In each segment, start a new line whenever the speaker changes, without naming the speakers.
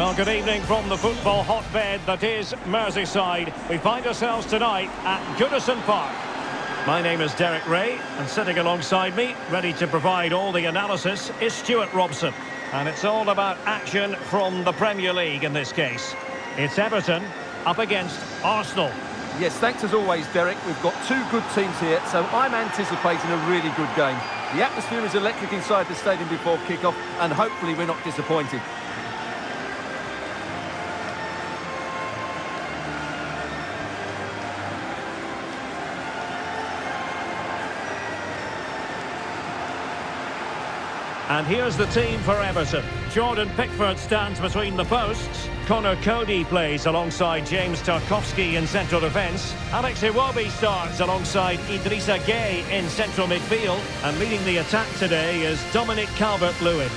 Well, good evening from the football hotbed that is Merseyside. We find ourselves tonight at Goodison Park. My name is Derek Ray, and sitting alongside me, ready to provide all the analysis, is Stuart Robson. And it's all about action from the Premier League in this case. It's Everton up against Arsenal.
Yes, thanks as always, Derek. We've got two good teams here, so I'm anticipating a really good game. The atmosphere is electric inside the stadium before kick-off, and hopefully we're not disappointed.
And here's the team for Everton. Jordan Pickford stands between the posts. Conor Coady plays alongside James Tarkowski in central defence. Alex Iwobi starts alongside Idrissa Gueye in central midfield. And leading the attack today is Dominic Calvert-Lewin.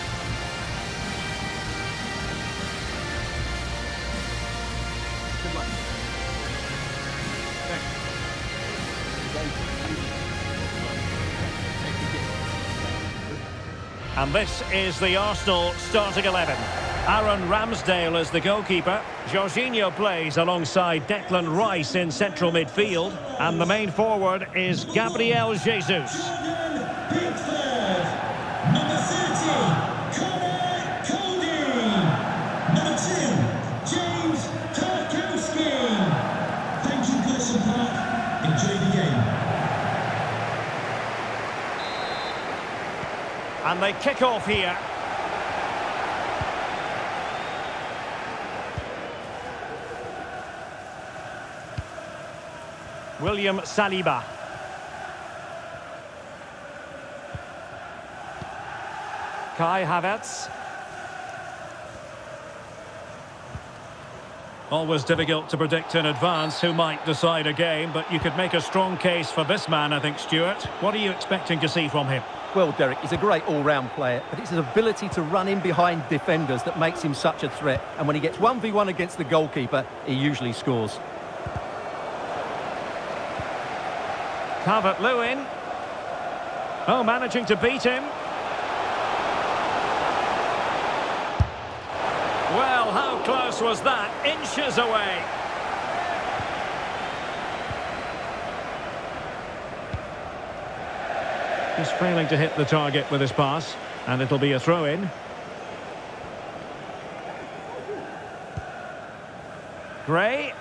And this is the Arsenal starting 11. Aaron Ramsdale is the goalkeeper. Jorginho plays alongside Declan Rice in central midfield. And the main forward is Gabriel Jesus. They kick off here. William Saliba. Kai Havertz. Always difficult to predict in advance who might decide a game, but you could make a strong case for this man, I think, Stuart. What are you expecting to see from him?
Well, Derek, he's a great all-round player, but it's his ability to run in behind defenders that makes him such a threat. And when he gets 1v1 against the goalkeeper, he usually scores.
Calvert-Lewin. Oh, managing to beat him. Well, how close was that? Inches away. He's failing to hit the target with his pass, and it'll be a throw-in. Gray.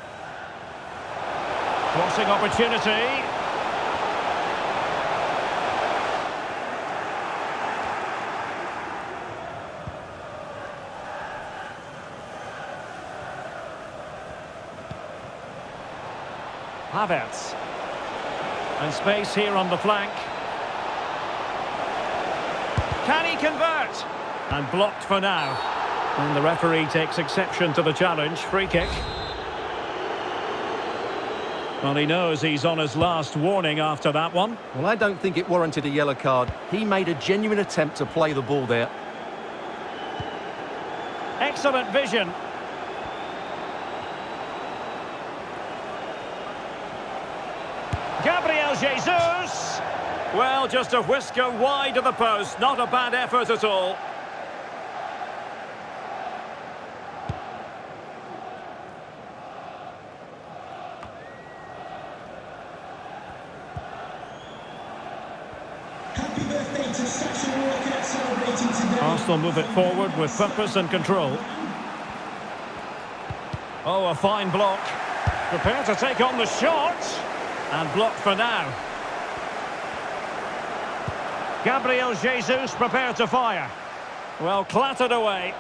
Crossing opportunity. Havertz. And space here on the flank. Can he convert? And blocked for now. And the referee takes exception to the challenge. Free kick. Well, he knows he's on his last warning after that one.
Well, I don't think it warranted a yellow card. He made a genuine attempt to play the ball there.
Excellent vision. Gabriel Jesus. Well, just a whisker wide of the post. Not a bad effort at all.
Happy birthday to Sacha Walker celebrating today.
Arsenal move it forward with purpose and control. Oh, a fine block. Prepared to take on the shot. And blocked for now. Gabriel Jesus prepared to fire. Well, clattered away.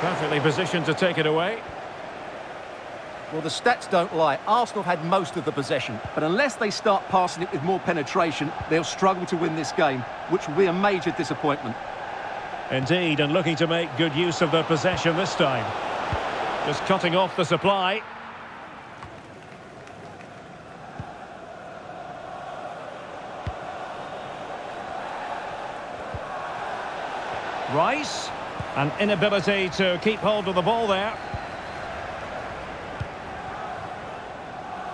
Perfectly positioned to take it away.
Well, the stats don't lie. Arsenal had most of the possession, but unless they start passing it with more penetration, they'll struggle to win this game, which will be a major disappointment.
Indeed, and looking to make good use of their possession this time. Just cutting off the supply. Rice. An inability to keep hold of the ball there.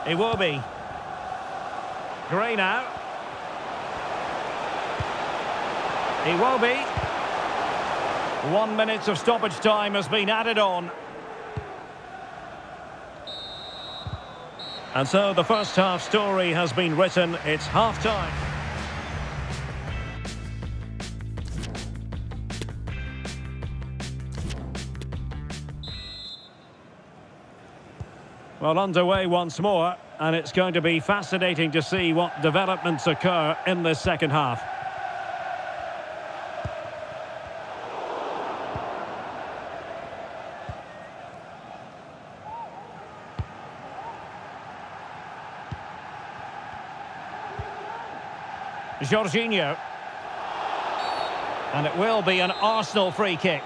Iwobi. Gray now. Iwobi. One minute of stoppage time has been added on. And so the first half story has been written. It's half-time. Well, underway once more, and it's going to be fascinating to see what developments occur in this second half. Jorginho. And it will be an Arsenal free kick.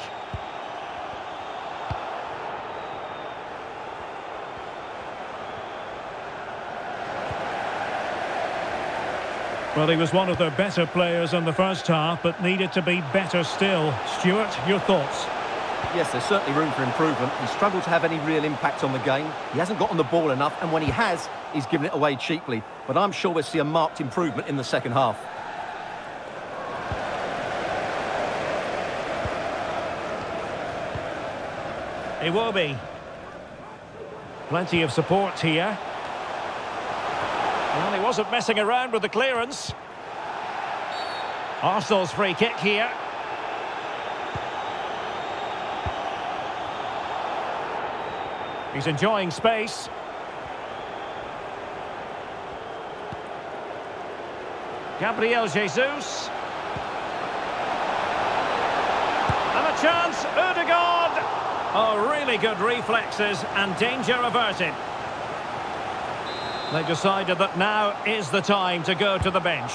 Well, he was one of the better players in the first half, but needed to be better still. Stuart, your thoughts?
Yes, there's certainly room for improvement. He struggled to have any real impact on the game. He hasn't gotten the ball enough, and when he has, he's given it away cheaply. But I'm sure we'll see a marked improvement in the second half.
Iwobi. Plenty of support here. Well, he wasn't messing around with the clearance. Arsenal's free kick here. He's enjoying space. Gabriel Jesus. And a chance, Odegaard. Oh, really good reflexes and danger averted. They decided that now is the time to go to the bench.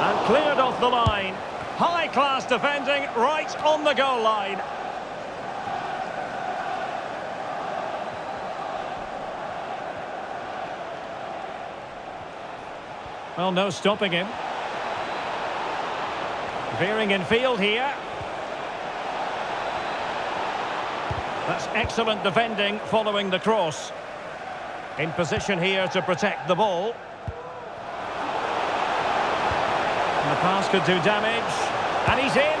And cleared off the line. High-class defending right on the goal line. Well, no stopping him. Veering in field here. That's excellent defending following the cross. In position here to protect the ball. And the pass could do damage. And he's in.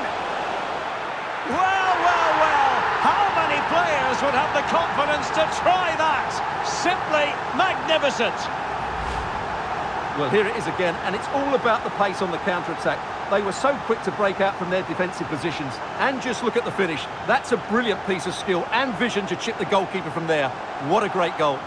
Well, well, well. How many players would have the confidence to try that? Simply magnificent.
Well, here it is again, and it's all about the pace on the counter-attack. They were so quick to break out from their defensive positions. And just look at the finish. That's a brilliant piece of skill and vision to chip the goalkeeper from there. What a great goal.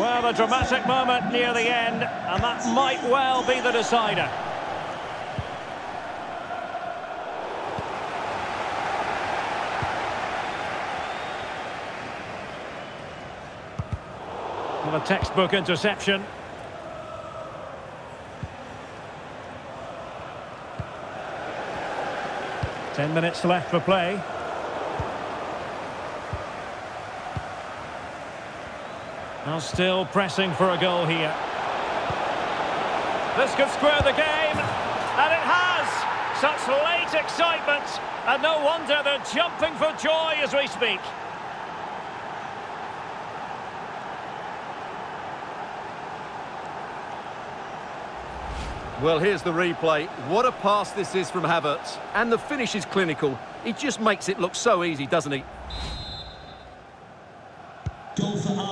Well, a dramatic moment near the end, and that might well be the decider. Well, a textbook interception. Ten minutes left for play. Now still pressing for a goal here. This could square the game, and it has! Such late excitement, and no wonder they're jumping for joy as we speak.
Well, here's the replay. What a pass this is from Havertz. And the finish is clinical. He just makes it look so easy, doesn't he?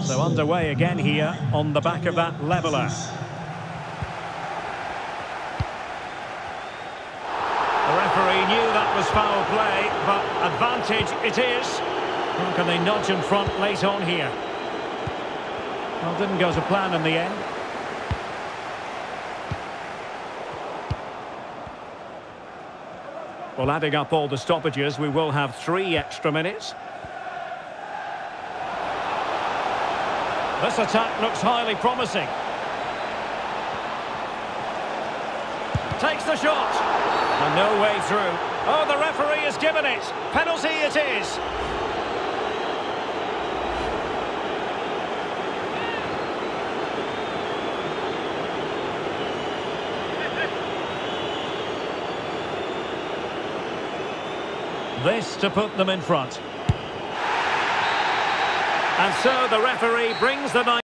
So underway again here on the back of that leveller. The referee knew that was foul play, but advantage it is. How can they nudge in front late on here? Well, didn't go to plan in the end. Well, adding up all the stoppages, we will have three extra minutes. This attack looks highly promising. Takes the shot. And no way through. Oh, the referee has given it. Penalty it is. This to put them in front. And so the referee brings the night.